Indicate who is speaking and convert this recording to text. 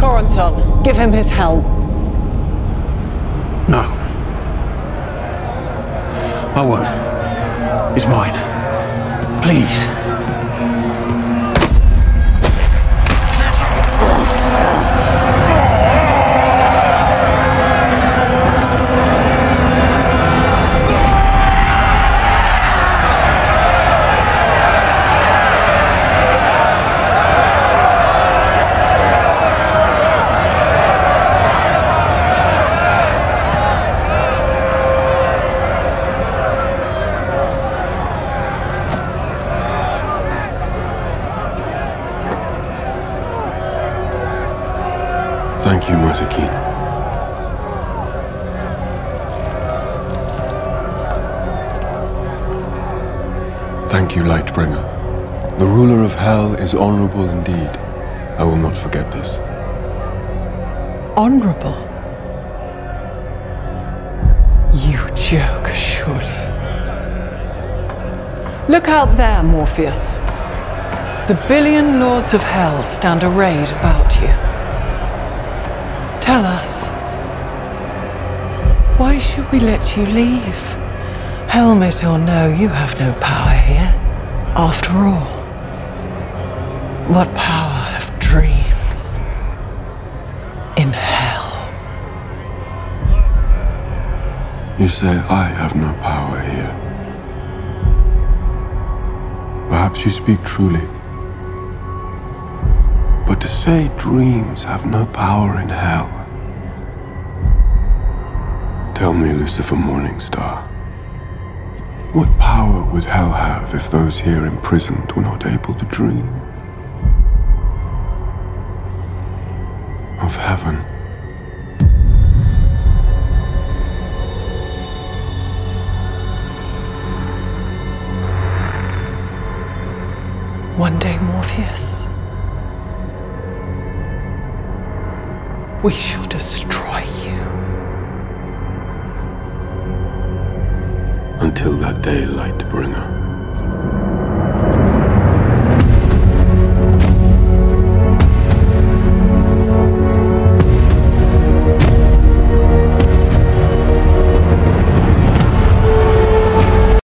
Speaker 1: Choronzon, give him his helm.
Speaker 2: No. I won't. It's mine. Please.
Speaker 3: Thank you, Mazikeen. Thank you, Lightbringer. The ruler of hell is honorable indeed. I will not forget this.
Speaker 1: Honorable? You joke, surely. Look out there, Morpheus. The billion lords of hell stand arrayed about you. Tell us, why should we let you leave? Helmet or no, you have no power here. After all, what power have dreams in hell?
Speaker 3: You say I have no power here. Perhaps you speak truly. To say dreams have no power in hell. Tell me, Lucifer Morningstar. What power would hell have if those here imprisoned were not able to dream? Of heaven.
Speaker 1: One day, Morpheus, we shall destroy you.
Speaker 3: Until that day, Lightbringer.